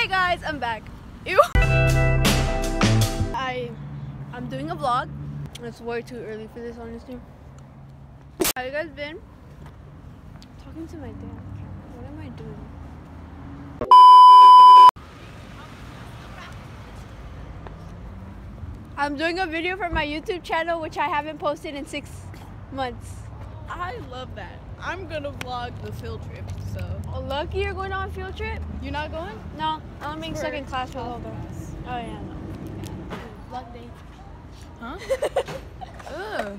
Hey guys, I'm back. Ew. I, I'm doing a vlog. It's way too early for this, honestly. How you guys been? talking to my dad. What am I doing? I'm doing a video for my YouTube channel, which I haven't posted in six months. I love that. I'm gonna vlog the field trip, so. Oh, lucky you're going on a field trip? You're not going? No, I'm being For stuck class with all the. class. Oh yeah. No. Luck day. Huh? Ugh.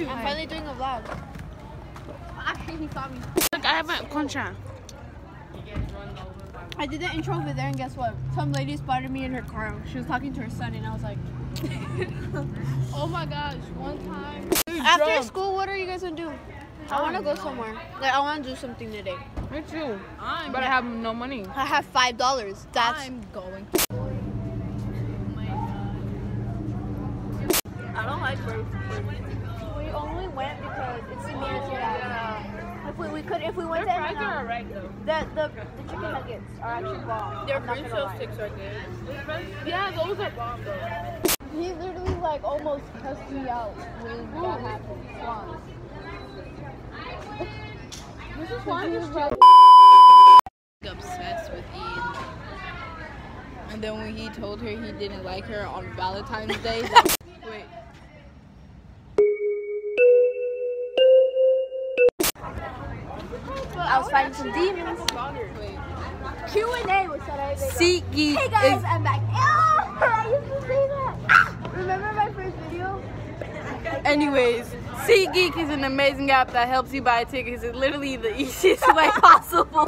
I'm finally doing a vlog. Actually, he saw me. Look, I have my concha. I did the intro over there, and guess what? Some lady spotted me in her car. She was talking to her son, and I was like, Oh my gosh, one time. After school, what are you guys gonna do? I want to go somewhere. Like, I want to do something today. Me too. I'm, But I have no money. I have five dollars. That's I'm going. Oh I don't like birds. We only went because it's the nearest we have. If we, we could, if we went to Fries are alright though. the, the the chicken nuggets are actually bomb. Their I'm not green gonna shell lie. sticks are good. Yeah, those are bomb though. He literally like almost cussed me out when that happened. Swan. This is one. Obsessed with Ian. And then when he told her he didn't like her on Valentine's Day, that- wait. I was fighting some demons. Q and A was said SeatGeek Hey guys, I'm back. Ah, I used to say that. Ah, remember my first video? Anyways, SeatGeek is an amazing app that helps you buy tickets. It's literally the easiest way possible.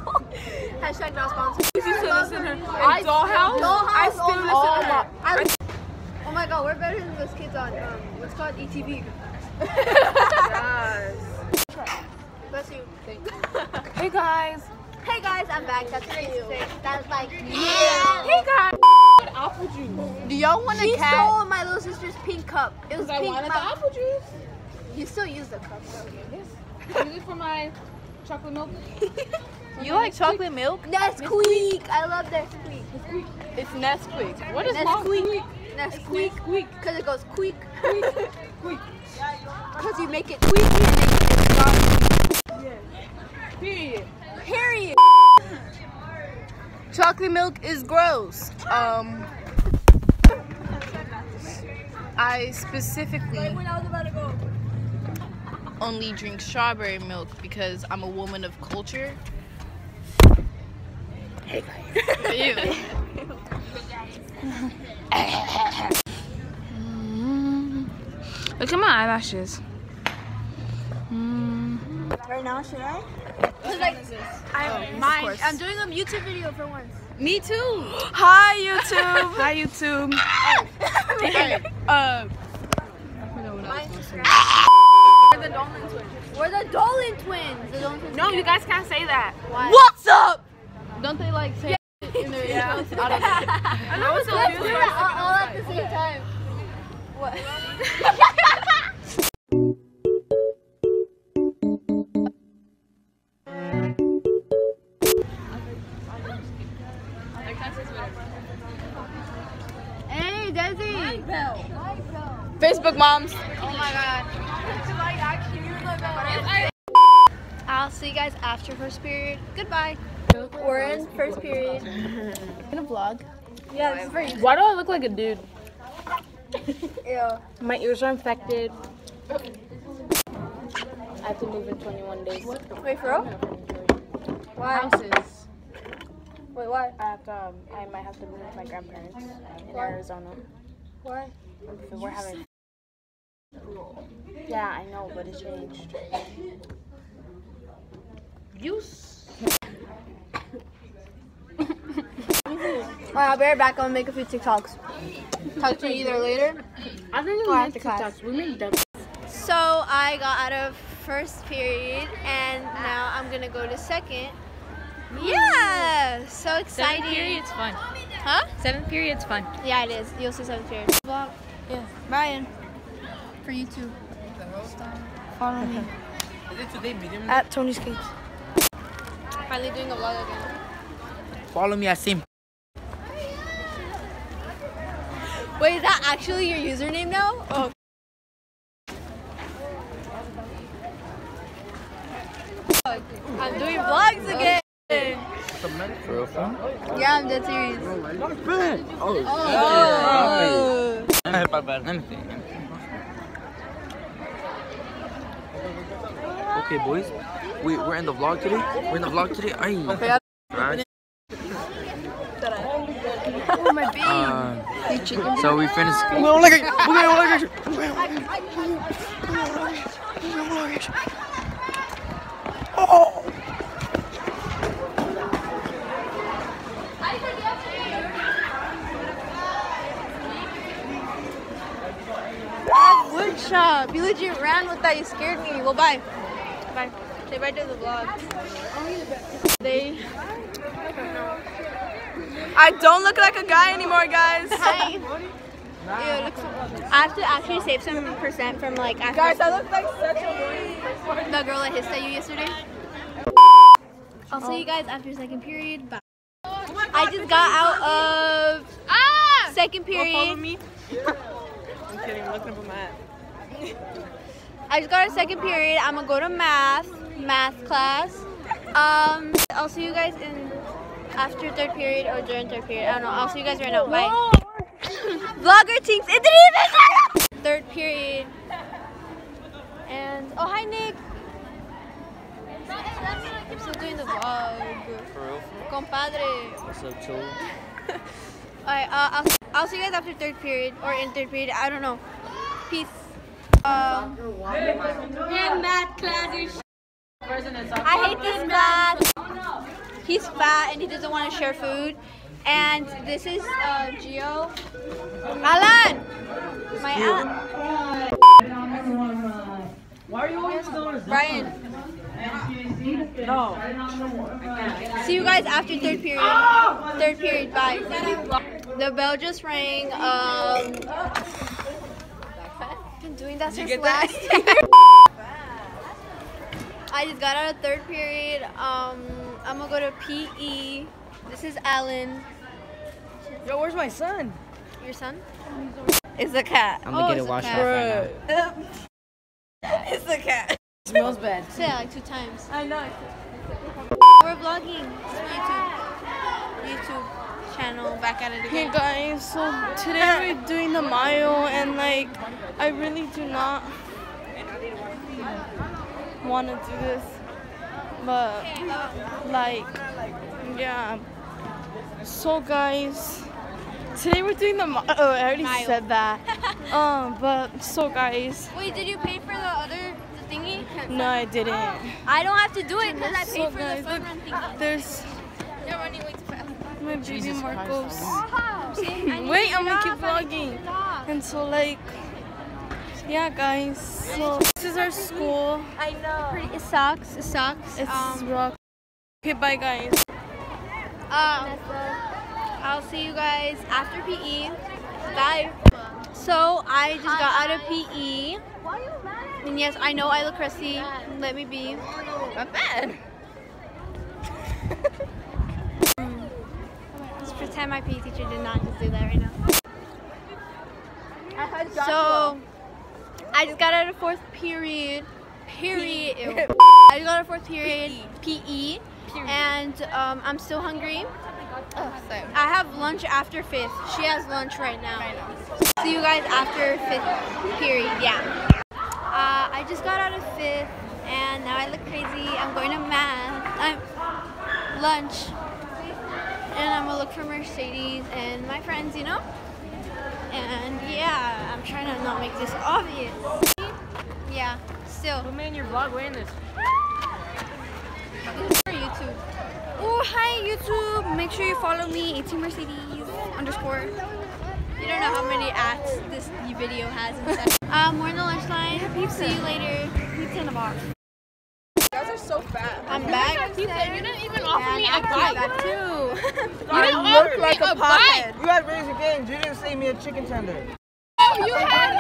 Hashtag not sponsored. You should listen to Dollhouse? Dollhouse, I still oh listen my- to her. I, oh my god, we're better than those kids on um, what's called ETV. Bless you. Hey guys. Hey guys, I'm back. That's what I used to say. That's like Yeah. Hey guys. Apple juice. Do y'all want She a cat? stole my little sister's pink cup. It was I pink. wanted my- the apple juice. You still use the cup. though. Use it for my chocolate milk. You like chocolate milk? Nesquik. I love Nesquik. It's Nesquik. What is Nesquik. Nesquik? Nesquik. Because it goes quick. Because you make it quick, you make it strong. Period. Period. Chocolate milk is gross. Um, I specifically When I was about to go. only drink strawberry milk because I'm a woman of culture. Hey guys. Look at my eyelashes. Right now, should I? Cause like, I'm, mine, I'm doing a YouTube video for once. Me too. Hi YouTube. Hi YouTube. Uh, We're the Dolan twins. We're the Dolan twins. The Dolan twins. No, you guys can't say that. Why? what's up? Don't they like say in their Yeah. intros? I don't know. I know it's so Let's do it all, all at the same time. What? Facebook moms. Oh my god. I'll see you guys after first period. Goodbye. We're in first period. Gonna vlog. Yeah, it's very Why do I look like a dude? yeah. My ears are infected. I have to move in 21 days. Wait, for real? Why? Houses. Wait, why? I have to. Um, I might have to move with my grandparents in Why? Arizona. Why? We're having. Yeah, I know, but it changed. You. Alright, I'll be right back. I'm gonna make a few TikToks. Talk to you either later. I think we make class. TikToks. We make dumb. So I got out of first period and now I'm gonna go to second. Yeah, so exciting. Seventh period's fun. Huh? Seventh period's fun. Yeah, it is. You'll see seventh period. Vlog. Yeah. Brian. For you too. Follow me. At Tony Skates. Finally doing a vlog again. follow me at same. Wait, is that actually your username now? Oh. I'm doing vlogs again. For real, fun? Yeah, I'm dead serious. Oh, Oh. Let me think. Okay, boys. We, we're in the vlog today. We're in the vlog today. Aye. Okay. Right? Oh, my baby. Um, so we finished. Wood shop. You legit ran with that. You scared me. Well, bye. Say bye to the vlog. They. I don't look like a guy anymore, guys. Hi. I have to actually save some percent from like after Guys, I look like such a boy. the girl that hissed at you yesterday. I'll see you guys after second period. Bye. I just got out of ah second Follow period. me. I'm kidding. I'm looking up a map. I just got of second period. I'm gonna go to math math class. Um, I'll see you guys in after third period or during third period. I don't know. I'll see you guys right now. Bye. Vlogger teams. It didn't even third period. And oh hi Nick. I'm still doing the vlog. For real? Compadre. What's up, Joe? Alright, uh, I'll, I'll see you guys after third period or in third period. I don't know. Peace. Um, I hate this math. He's fat and he doesn't want to share food. And this is uh, Gio. Alan! My Alan. Why are you always doing this? Brian. No. See you guys after third period. Third period, bye. The bell just rang. Um, been doing that since last year. I just got out of third period. Um, I'm gonna go to PE. This is Alan. Yo, where's my son? Your son? It's a cat. I'm gonna Oh, get it washed off right now. it's a cat. It smells bad. Say that like two times. I know. We're vlogging. It's my YouTube YouTube channel. Back at it again. Hey again. guys, so today we're doing the Mayo and like I really do not want to do this, but like yeah. So guys, today we're doing the oh I already Mayo. said that. um, but so guys, Wait, did you pay for the other the thingy? no I didn't. I don't have to do it because I So for guys, the fun look, run thingy. there's They're running way too fast. my baby Marcos. See, I need Wait, I'm gonna keep off, I need to vlogging. And so like, yeah guys, so this is our school. I know. Pretty, it sucks. It sucks. It's um, rock. Okay, bye guys. um, I'll see you guys after PE. Bye. So I just got out of PE. And yes, I know I look crusty. Let me be. Not bad. Let's pretend my PE teacher did not just do that right now. I had So I just got out of fourth period. Period. I just got out of fourth period. PE. And um, I'm still hungry. I have lunch after fifth. She has lunch right now. See you guys after fifth period. Yeah. Uh, I just got out of fifth, and now I look crazy. I'm going to math. I'm lunch, and I'm gonna look for Mercedes and my friends. You know. And yeah, I'm trying to not make this obvious. Yeah. Still. Me in your vlog wearing this. This is for YouTube. Oh, hi YouTube. Make sure you follow me, 18 Mercedes underscore. You don't know how many ads this video has inside. um, we're in the lunch line. See you later. Pizza in the box. You guys are so fat. I'm back. You didn't even offer me a I bite. that too. I look like a pothead. You guys raised your games. You didn't save me a chicken tender. No, you had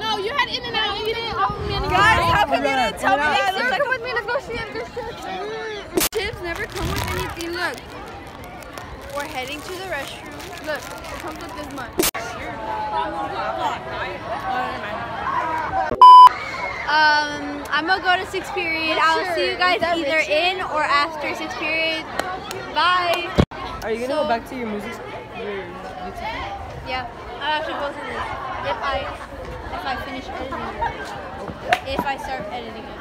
no, you had In and Out. You didn't offer me any. Guys, how come you didn't tell me that I look Come with me. Let's go see if chips. Chips never come with anything. Look. we're heading to the restroom. Look, it comes with this much. Oh, Um, I'm gonna go to sixth period. I'll see you guys either in or after sixth period. Bye. Are you gonna So- go back to your music? Your YouTube? Yeah, I actually go through this if I if I finish editing it. If I start editing it.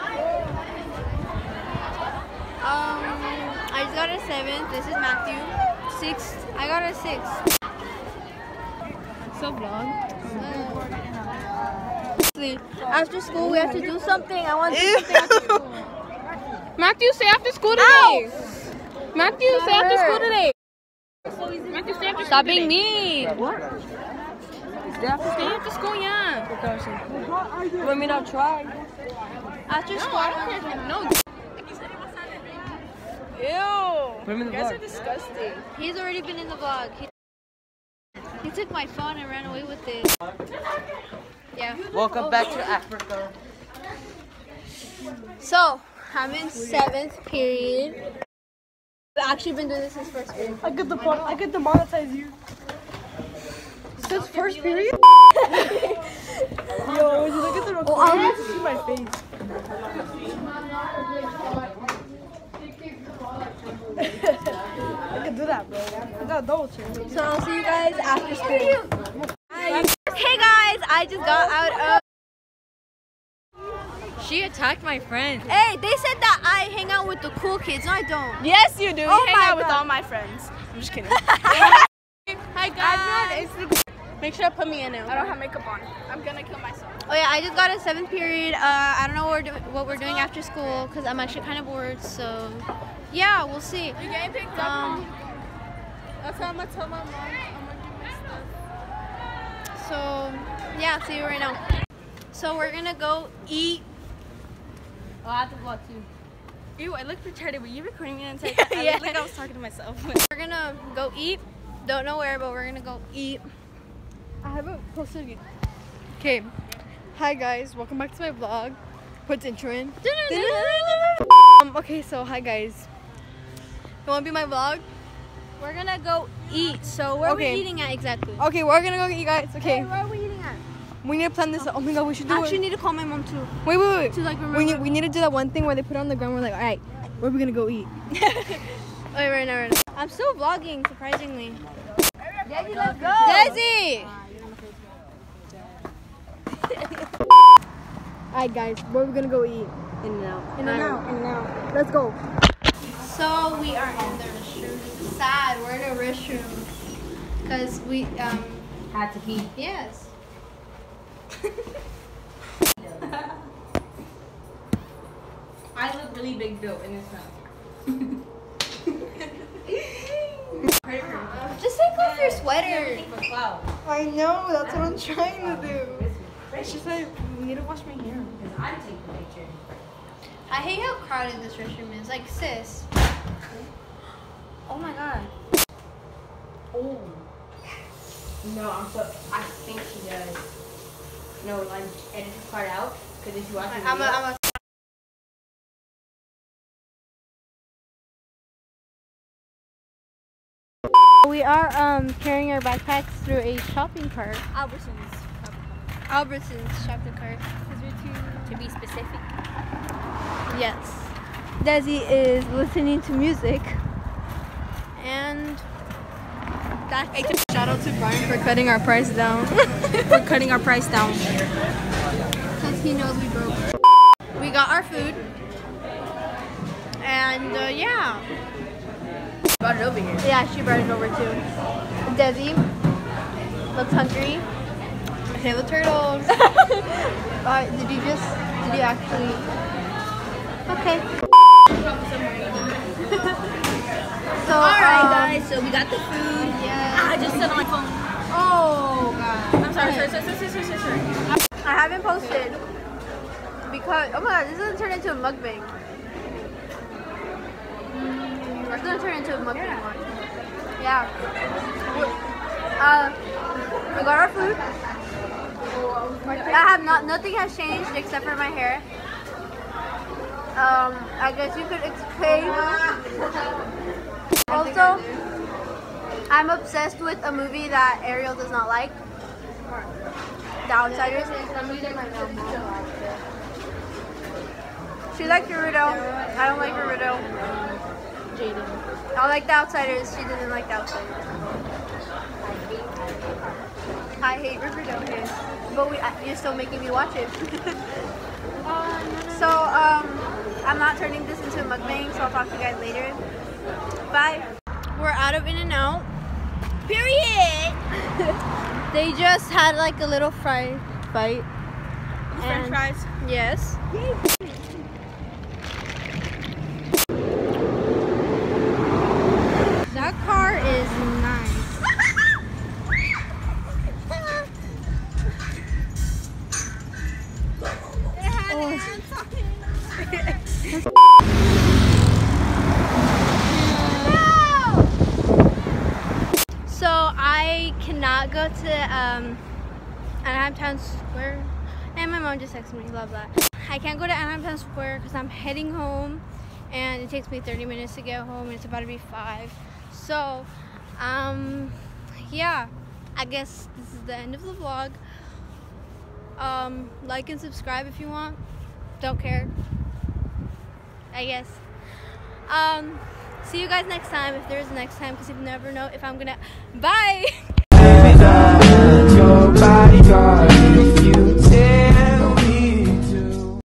Um, I just got a seventh. This is Matthew. Sixth. I got a sixth. So vlog. After school, we have to do something. I want to do something after school. Matthew, stay after school today. Ow! Matthew, stay after school today. Matthew, stay after Stop being today. mean. Stay after school, yeah. Let me not try. After No, school. I don't care if you no. Put him in the You guys are disgusting. He's already been in the vlog. He, he took my phone and ran away with it. Yeah. Welcome back to Africa. So, I'm in seventh period. I've actually been doing this since first period. I get the I get to monetize you. Since first period? Yo, would you look at the recording? I'll- you see my face. I can do that, bro. I got a double chin. So I'll see you guys after school. I just got out of. She attacked my friend. Hey, they said that I hang out with the cool kids. No, I don't. Yes, you do. Oh you hang out with all my friends. I'm just kidding. Hi guys. Make sure to put me in it. I don't have makeup on. I'm gonna kill myself. Oh yeah, I just got a seventh period. Uh, I don't know what we're, do- what we're doing after school because I'm actually kind of bored. So, yeah, we'll see. You getting picked Um, That's how I'm gonna tell my mom. I'm gonna do my stuff. So yeah, I'll see you right now. So we're gonna go eat. Oh, I have to vlog too. Ew, I look retarded. Were you recording me? And I Yeah. looked like I was talking to myself. We're gonna go eat. Don't know where, but we're gonna go eat. I haven't posted it. Okay. Hi guys, welcome back to my vlog. Put the intro in. Um, okay, so hi guys. You wanna be my vlog? We're gonna go eat. So where are we eating at exactly? Okay, we're gonna go eat guys. Okay. Where are we eating at? We need to plan this. Oh my god, we should do I actually it. need to call my mom too. Wait, wait, wait. To like remember. We need, we need to do that one thing where they put it on the ground. We're like, all right, where are we gonna go eat? Wait, right now, right now. I'm still vlogging, surprisingly. Desi, let's go. Desi! Alright guys, where are we gonna go eat? In and out. In and out, in and out. Let's go. So we are in the restroom. This is sad. We're in a restroom because we um Had to pee. yes. I look really big though in this mouth. Just take off your sweater. I know, that's what I'm trying to do. It's just like, we need to wash my hair. Because I'm taking a picture. I hate how crowded this restroom is. Like sis. Oh my god. Oh. No, I'm so. I think she does. No, like edit this part out. Because if you watch the I'm a, video, I'm a We are um carrying our backpacks through a shopping cart. Albertsons. Albertsons shopping cart. Because we're too to be specific. Yes. Desi is listening to music. And that's it. Shout out to Brian for cutting our price down. for cutting our price down. Because he knows we broke. We got our food. And uh, yeah. Brought it over here. Yeah, she brought it over too. Desi looks hungry. Hey, the turtles. Uh, did you just, did you actually? Okay. so, Alright, um, guys, so we got the food. Yeah. I just said on my phone. Oh, God. I'm sorry, sorry, sorry, sorry, sorry, sorry, sorry. I haven't posted because oh my god, this is gonna turn into a mukbang. It's gonna turn into a mukbang one. Yeah. Uh, we got our food. I have not nothing has changed except for my hair. Um, I guess you could explain. Also, I'm obsessed with a movie that Ariel does not like. The Outsiders. She liked Naruto. I don't like Naruto. Jaden, I like The Outsiders. She didn't like The Outsiders. I hate Riverdale, but we, you're still making me watch it. so um, I'm not turning this into a mukbang, so I'll talk to you guys later. Bye. We're out of In and Out. Period. they just had like a little fry fight. French fries. Yes. That me, love that. I can't go to Anaheim Town Square because I'm heading home and it takes me 30 minutes to get home and it's about to be 5. So, um, yeah, I guess this is the end of the vlog. Um, like and subscribe if you want. Don't care. I guess. Um, see you guys next time if there is a next time because you never know if I'm gonna. Bye!